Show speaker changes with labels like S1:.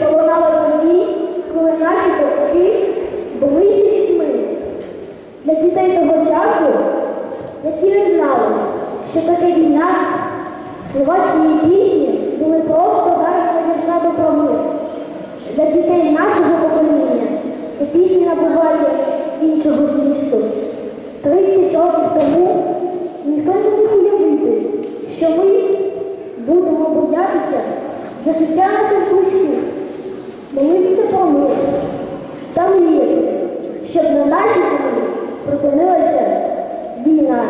S1: пролунала тоді, коли наші батьки були ще дітьми. Для дітей того часу, які не знали, що таке війна, слова цієї пісні були просто ударом на державу про мир. Для дітей нашого покоління ця пісня набуває іншого змісту. 30 років тому ніхто не міг уявити, що ми будемо боятися за життя близьких. зупинилася війна.